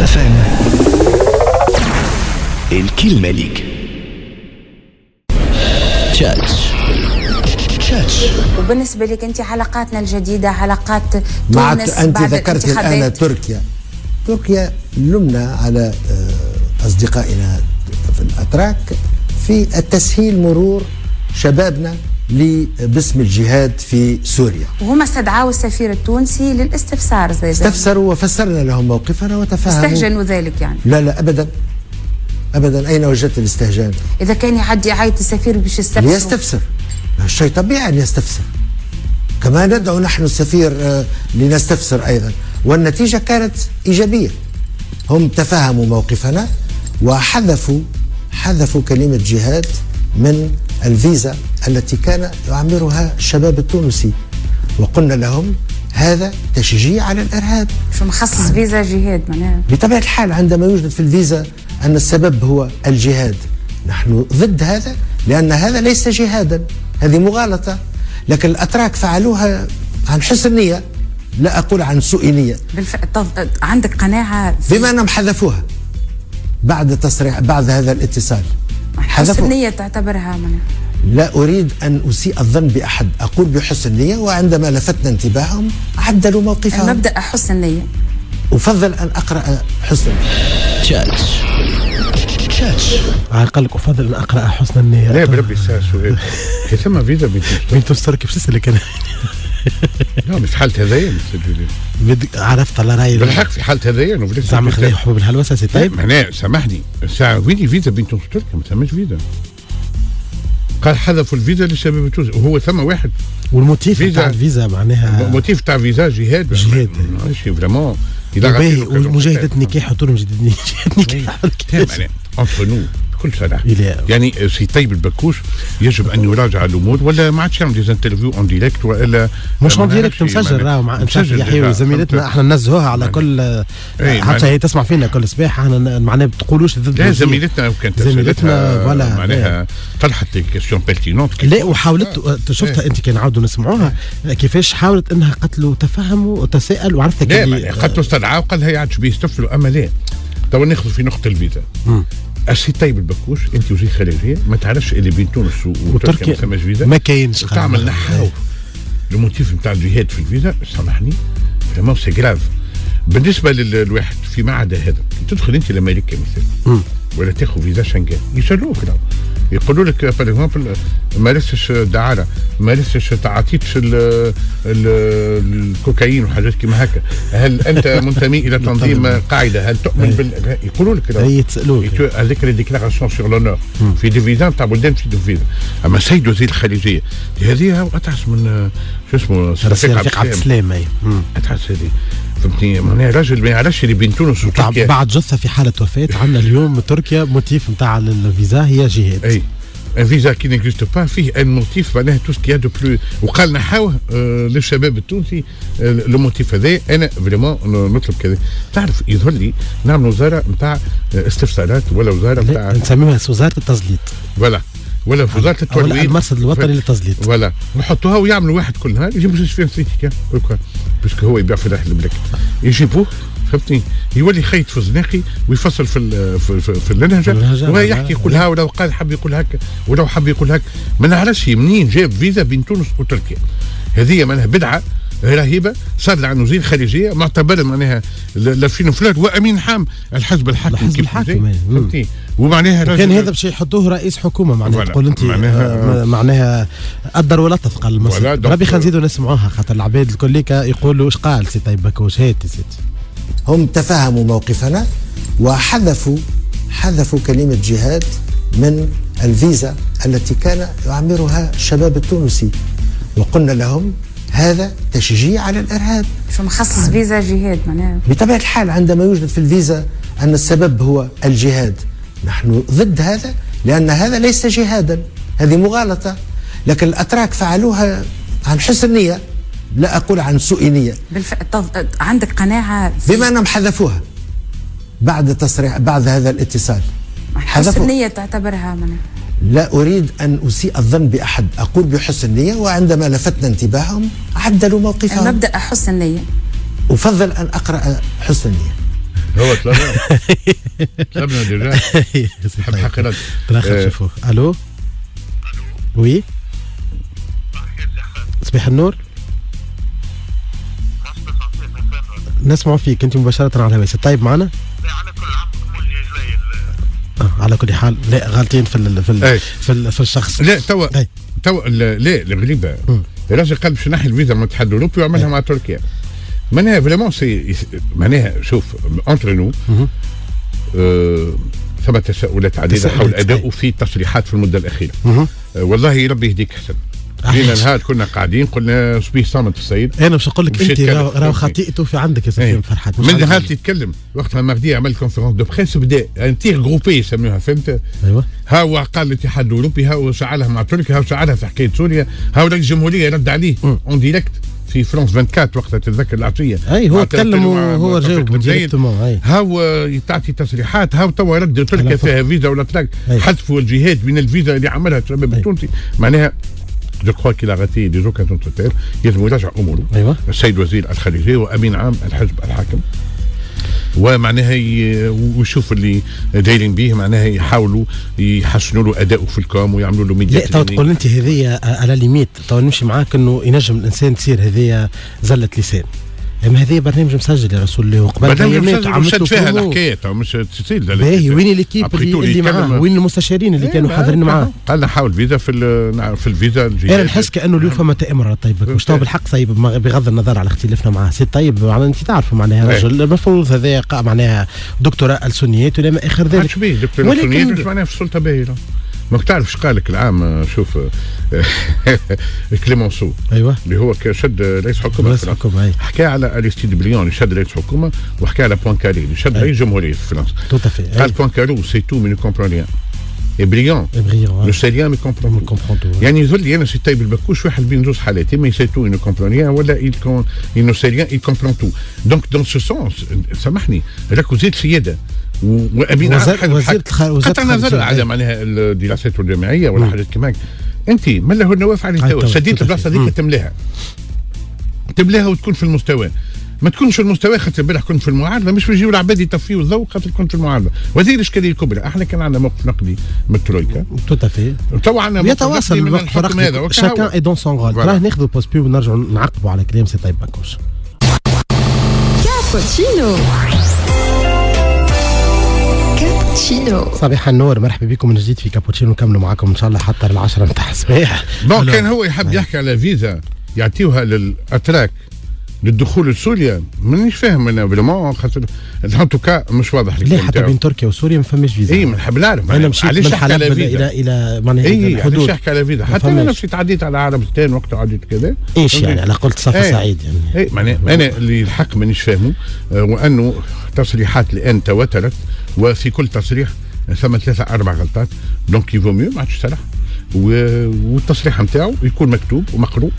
ام الكلمة ليك. تشاتش تشاتش وبالنسبة لك أنت حلقاتنا الجديدة حلقات مع تونس أنت بعد ذكرت الآن تركيا. تركيا لمنا على آه، أصدقائنا في الأتراك في التسهيل مرور شبابنا باسم الجهاد في سوريا. وهم استدعوا السفير التونسي للاستفسار زي استفسروا وفسرنا لهم موقفنا وتفهموا استهجنوا ذلك يعني. لا لا أبدا. أبدا. أين وجدت الاستهجان؟ إذا كان يعدي يعيط السفير باش يستفسر. ليستفسر. الشيء طبيعي أن يستفسر. كما ندعو نحن السفير آه، لنستفسر أيضا. والنتيجة كانت إيجابية. هم تفهموا موقفنا وحذفوا حذفوا كلمة جهاد من الفيزا التي كان يعمرها الشباب التونسي. وقلنا لهم هذا تشجيع على الإرهاب. شو مخصص فيزا جهاد معناها؟ بطبيعة الحال عندما يوجد في الفيزا أن السبب هو الجهاد. نحن ضد هذا لأن هذا ليس جهادا. هذه مغالطة. لكن الأتراك فعلوها عن حسن نية. لا أقول عن سوء نية. بالف... طب... عندك قناعة؟ في بما أنهم حذفوها بعد تصريح بعد هذا الاتصال. حسن نية تعتبرها معناها لا أريد أن أسيء الظن بأحد. أقول بحسن نية وعندما لفتنا انتباههم عدلوا موقفهم. المبدأ حسن نية. أفضل أن أقرأ حسن. نية تشاتش تشاتش قال لك أفضل أن أقرأ حسن النية. لا بربي هي ثم فيزا بنت السر كيف تسالك أنا. لا مش في حالة هذايا بدك- عرفت على راي بالحق في حالة بدك زعما خذي حبوب الهلوسة سي طيب. معناها سامحني. ساعة وين فيزا بنت تركيا ما ثماش فيزا. قال حذفوا الفيزا للشباب التونسي وهو ثم واحد. وال motif. تاع الفيزا معناها motif تاع فيزا جهاد. جهاد. ماشي vraiment ومجاهدة نكاح وطول مجاهدة نكاح. entre nous صراحة إلى- يعني سي طيب البكوش يجب أن يراجع الأمور ولا ما عادش يعمل des interviews en direct والا مش en direct مسجل. راهو مع يحيى وزميلتنا؟ إحنا ننزهوها على كل إيه، حتى هي تسمع فينا كل صباح إحنا معناها ما تقولوش ضد لا. زميلتنا كانت زميلتنا ولا معناها طرحت لي question pertinente لا وحاولت شفتها أنت كان عاودوا نسمعوها. كيفاش حاولت إنها قتلوا تفهموا وتساءل وعرفت لا قد تستدعى وقال هي عاد شبيه يستفسروا أما لا. تو ناخذ في نقطة الفيزا. السي طيب البكوش انت وزير خارجيه ما تعرفش اللي بين تونس وتركيا ما ثماش فيزا؟ ما كاينش تعمل. نحاو. ال motif نتاع الجهاد في الفيزا سامحني. vraiment c'est grave بالنسبة لل- للواحد فيما عدا هذا تدخل أنت لامريكا مثلا. ولا تاخذ فيزا شنغن يسألوك راهو يقولوا لك par exemple ما لسش دعارة ما لسش تعاطيتش ال- ال- الكوكايين وحاجات كيما هكا. هل أنت منتمي إلى تنظيم قاعدة؟ هل تؤمن بال؟ يقولوا لك يتو- هذيك les déclarations sur l'honneur في des visas نتاع بلدان في des visas أما سيد وزير الخارجية هذه اتعس من شو اسمه رفيق عبد السلام. اتعس هذه. فهمتني معناها راجل ما يعرفش اللي بين تونس وتركيا؟ بعد جثة في حالة وفاة عندنا اليوم تركيا موتيف نتاع الفيزا هي جهاد. أي. ان فيزا كي نيكزيست با فيه ان موتيف معناها تو سكي دو بلو وقال نحاوه آه، للشباب التونسي آه، لو موتيف هذا أنا فريمون نطلب كذا. تعرف يظهر لي نعمل وزارة نتاع آه، استفسارات ولا وزارة نتاع نسميها وزارة التزليط. ولا ولا وزاره الترويج المرصد الوطني للتزليط فوالا نحطوها ويعملوا واحد كل نهار يجيبوا مستشفى سيتيكا باسكو هو يبيع فلاح البلاك يجيبوه فهمتني؟ يولي خيط في الزناقي ويفصل في ال- في, في, في اللهجه ويحكي لا، يقول ها ولو قال حب يقول هكا ولو حب يقول هكا. ما نعرفش منين جاب فيزا بين تونس وتركيا. هذه معناها بدعة. رهيبة. صار عن وزير خارجيه معتبر معناها لافين فلات وأمين حام الحزب الحاكم الحزب الحاكم،. إيه. فهمتني ومعناها كان هذا باش يحطوه رئيس حكومة معناها. تقول أنت معناها- آه، معناها قدر ولطف قال voilà، المصري دونك- ربي خلينا نزيدوا نسمعوها خاطر العباد الكليكا يقولوا إيش قال سي طيب بكوش؟ هات يا سيدي. هم تفهموا موقفنا وحذفوا حذفوا كلمة جهاد من الفيزا التي كان يعمرها الشباب التونسي. وقلنا لهم هذا تشجيع على الإرهاب. شو مخصص فيزا جهاد معناها؟ بطبيعة الحال عندما يوجد في الفيزا أن السبب هو الجهاد. نحن ضد هذا لأن هذا ليس جهادا. هذه مغالطة. لكن الأتراك فعلوها عن حسن نية. لا أقول عن سوء نية. بالف... طب... عندك قناعة؟ في بما أنهم حذفوها بعد تصريح بعد هذا الاتصال. حسن حذفوا نية تعتبرها معناها. لا أريد أن أسيء الظن بأحد. أقول بحسن نية وعندما لفتنا انتباههم عدلوا موقفهم. المبدأ حسن نيه أفضل أن أقرأ حسن نية هو طلبنا طلبنا déjà حب حقيقة بالاخر شوفوا ألو؟ oui؟ صباح النور. نسمع فيك أنت مباشرة على الهواء. طيب معنا؟ على كل حال لا غالطين في ال في ال أي. في, ال في الشخص لا توا أي. توا لا الغريبه الراجل قال باش ينحي الفيزا من الاتحاد الاوروبي ويعملها مع تركيا معناها vraiment c'est معناها شوف entre nous ثم تساؤلات عديدة حول. ادائه في تصريحات في المدة الأخيرة. آه، والله ربي يهديك حسن. جينا نهار كنا قاعدين قلنا شبيه صامت السيد أنا باش نقول لك أنت. راهو. خطيئته في عندك يا سفيان إيه. فرحات من. نهار تتكلم وقتها مغدي عمل conférence de presse بدا en tir groupé يسموها فهمت أيوه ها قال الاتحاد الأوروبي ها شعلها مع تركيا ها شعلها في حكاية سوريا ها الجمهوريه رد عليه en direct في فرانس 24 وقتها تتذكر العشيه أي هو تكلم وهو جاوب هاو تعطي تصريحات هاو توا رد تركيا فيها فيزا ولا تلاك أي. حذفوا الجهاد من الفيزا اللي عملها الشباب. التونسي معناها je crois qu'il a raté des occasions total يلزم يراجع اموره أيوه. السيد وزير الخارجيه وامين عام الحزب الحاكم ومعناها ويشوف اللي دايرين به معناها يحاولوا يحسنوا له اداؤه في ال com ويعملوا له ميديا لا تو تقول أنت هذه à la limite تو نمشي معاك إنه ينجم الإنسان تصير هذه زلة لسان. اما هذه برنامج مسجل يا رسول الله وقبل بعدين بأيامات عملت شد له فيها. الحكاية تو مش تسيل باهي وين l'équipe اللي, اللي معاه؟ وين المستشارين اللي كانوا حاضرين معاه؟ قال نحاول فيزا في في الفيزا أنا نحس كأنه اليوم فما تأمر. طيب مش تو بالحق طيب ما- بغض النظر على اختلافنا معاه. سي طيب معناها أنت تعرف معناها إيه. رجل المفروض هذا معناها دكتوراه السنيات ولا ما آخر ذلك؟ ولكن- معناها في السلطة باهية. ماك تعرف قال لك العام شوف كليمونسو أيوه اللي هو شد رئيس حكومة رئيس. حكومة، أي. حكى على اريستيد بريون اللي شد رئيس حكومة وحكى على بوانكاري اللي شد. رئيس جمهورية في فرنسا تو قال Poincaré sait tout mais ne comprend et Briand ne sait rien mais comprend يعني يظل لي أنا سي طيب البكوش واحد بين زوج حالات اما il sait tout ne comprend rien ولا sait rien il comprend tout. Donc dans ce sens سامحني راك وزير سيادة. وامين وزير- وزير قطع نظر على. معناها الدراسات الجامعيه ولا حاجات كيما. أنت من له النواف عليه توا توا البلاصة. هذيك تملاها. تملاها وتكون في المستوى. ما تكونش في المستوى خاطر امبارح كنت في المعارضة مش بيجيو العباد يطفيوا الضوء خاطر كنت في المعارضة. وهذه الإشكالية الكبرى. إحنا كان عندنا موقف نقدي من الترويكا. tout à fait تو عندنا موقف يتواصل الوقت هذا. فرق chacun est dans son rôle. راه ناخذوا pause pub ونرجعوا نعقبوا على كلام سي طيب بكوش كابتشينو كابتشينو صباح النور. مرحبا بكم من جديد في كابوتشينو نكملوا معكم إن شاء الله حتى العشرة نتاع الصباح. bon. كان هو يحب يحكي على فيزا يعطيوها للأتراك. للدخول لسوريا مانيش فاهم أنا vraiment خاطر en tout cas مش واضح لا الكلام حتى. بين تركيا وسوريا ما فماش فيزا. إي نحب نعرف أنا مشيت من حلب إلى إلى معناها إي علاش يحكي على فيزا. حتى أنا فماش. نفسي تعديت على عربستان وقت عديت كذا. إيش يعني؟ على قولت صفا إيه. سعيد يعني. إي معناها أنا اللي الحق مانيش فاهمه آه، وأنه تصريحات الان تواترت وفي كل تصريح ثم ثلاثة أربع غلطات. donc il vaut mieux ما عادش و- والتصريح نتاعو يكون مكتوب ومقروء.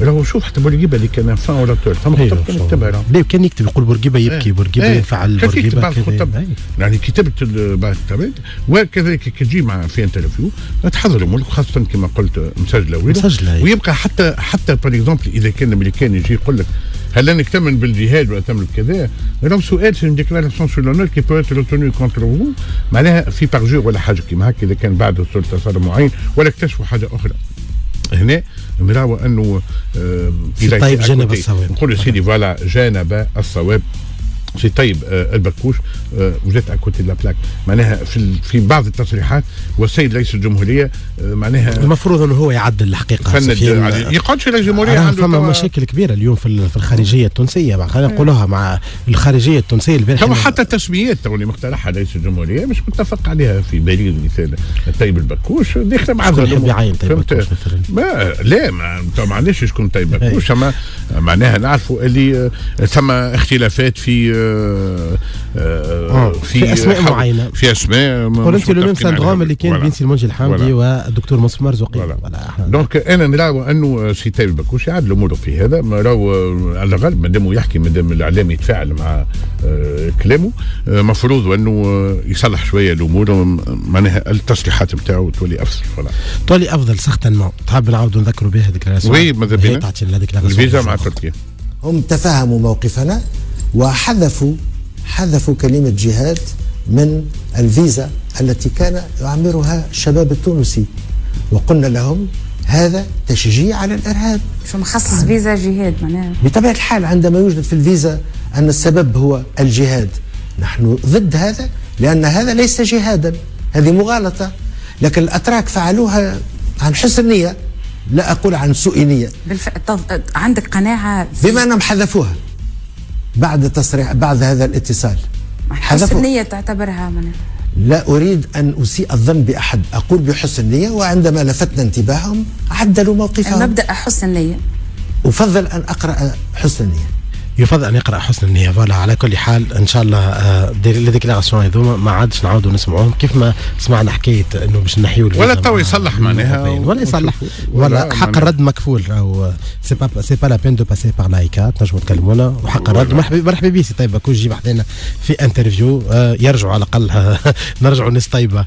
راهو شوف حتى بورقيبه اللي كان fin orateur ثم خطب كان يكتبها راهو لا كان يكتب يقول بورقيبه يبكي. بورقيبه. ينفعل يكتب بورقيبه بعض كذا الخطب. يعني ال- بعض الكتابات وكذلك كي تجي مع في interview تحضر امورك خاصة كما قلت مسجلة ويلا. مسجلة، إيه. ويبقى حتى حتى par exemple إذا كان الأمريكان يجي يقول لك هل أنك تمن بالجهاد ولا تمن بكذا راهو سؤال c'est déclaration sur l'honneur qui peut retourner contre vous معناها في parjure ولا حاجة كيما هكا اذا كان بعد السلطة صار معين ولا اكتشفوا حاجة أخرى هنا نراو أنه آه، في طيب جانب. الصواب. نقول سيدي voilà جانب الصواب سي طيب آه البكوش آه وجدت à côté la plaque معناها في في بعض التصريحات والسيد رئيس الجمهورية آه معناها المفروض إنه هو يعدل الحقيقة فند. عليه. يقعدش رئيس الجمهورية عنده فما مشاكل كبيرة اليوم في في الخارجية التونسية خلينا نقولوها مع الخارجية التونسية البارح توا أنا- حتى التسميات اللي مقترحها رئيس الجمهورية مش متفق عليها في باريس مثال طيب البكوش داخله مع يحب. يعين طيب فهمت؟ بكوش مثلاً؟ ما لا ما معليش شكون طيب بكوش أما معناها نعرفوا اللي آه، ثم اختلافات في آه، آه، آه، في أسماء حول- معينة. في أسماء ما- قول مش انت le même. syndrome اللي كان. بين سي المنجي الحامدي voilà. والدكتور منصور مرزوقي. voilà. donc أنا نراو انه سي البكوش يعدل اموره في هذا. ما راهو على الأقل مادام يحكي مادام الإعلام يتفاعل مع كلامه مفروض أنه يصلح شوية الأمور. معناها التصريحات نتاعو تولي أفضل. voilà تولي أفضل certainement تحب نعاودوا نذكروا بها déclaration oui ماذا بينا الفيزا مع تركيا. هم تفهموا موقفنا. وحذفوا حذفوا كلمة جهاد من الفيزا التي كان يعمرها الشباب التونسي. وقلنا لهم هذا تشجيع على الإرهاب. شو مخصص فيزا جهاد معناها؟ بطبيعة الحال عندما يوجد في الفيزا أن السبب هو الجهاد. نحن ضد هذا لأن هذا ليس جهادا. هذه مغالطة. لكن الأتراك فعلوها عن حسن نية. لا أقول عن سوء نية. بالف... طب... عندك قناعة بما أنهم حذفوها. بعد تصريح بعد هذا الاتصال. حسن نية تعتبرها معناها لا أريد أن أسيء الظن بأحد. أقول بحسن نية وعندما لفتنا انتباههم عدلوا موقفهم. المبدأ حسن نية. أفضل أن أقرأ حسن النية يفضل أن يقرأ حسن النية. voilà على كل حال إن شاء الله آه، les déclarations هذوما ما عادش نعاودوا نسمعوهم. كيف ما سمعنا حكاية إنه باش نحيوا ولا تو يصلح معناها. الأوروبيين. ولا يصلح. ولا حق معناها- الرد مكفول. أو سي با سي با لا بين دو باسي بار لايكا تنجموا تكلمونا. وحق الرد. مرحبا مرحبا بيسي. طيبة كون جي حدينا في انترفيو آه، يرجعوا على الأقل. نرجعوا ناس طيبة.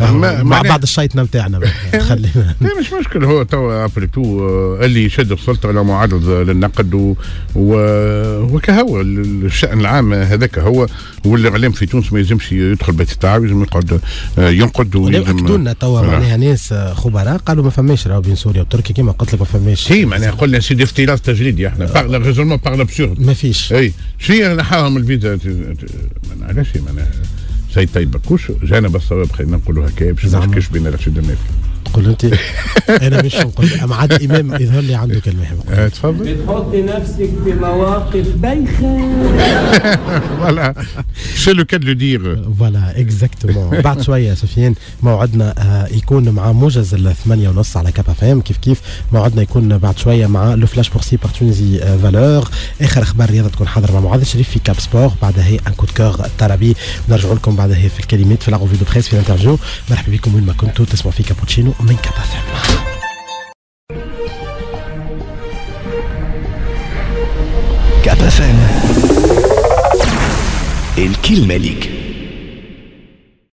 ما- مع بعض الشيطنه نتاعنا خلينا. لا مش مشكل. هو تو أبري تو آه، اللي يشد السلطه لا معرض للنقد وكهو الشأن العام هذاك. هو والاعلام في تونس ما يلزمش يدخل بيت التعاوي يلزم يقعد آه، ينقد اكدوا لنا توا. معناها ناس خبراء قالوا ما فماش راهو بين سوريا وتركيا كما قلت لك ما فماش. هي معناها قلنا سيدي اختلاف تجريدي. إحنا par raisonnement par ما فيش. أي. شنو نحاهم الفيزا؟ علاش معناها سيد طيب بكوش جانب الصواب خلينا نقولوا هكا باش ما زعما. نحكيش تقول أنت أنا مش نقول اما عاد إمام يظهر لي عنده كلمه يحب يقولها. آه، تفضل. بتحطي نفسك في مواقف بايخه voilà c'est le cas de le dire voilà exactement بعد شوية سفيان موعدنا آه، يكون مع موجز الثمانية ونص على كاب إف إم. كيف كيف؟ موعدنا يكون بعد شوية مع le flash boursier par Tunisie آه، Valeurs. آخر أخبار الرياضه تكون حاضر مع معاذ الشريف في Cap Sport. بعدها هي un coup de cœur الطربي نرجعوا لكم بعدها هي في الكلمات في la revue de presse في ال interview. مرحبا بكم وين ما كنتوا. تسمعوا في كابوتشينو. من كاب اف ام كاب اف ام الكلمة ليك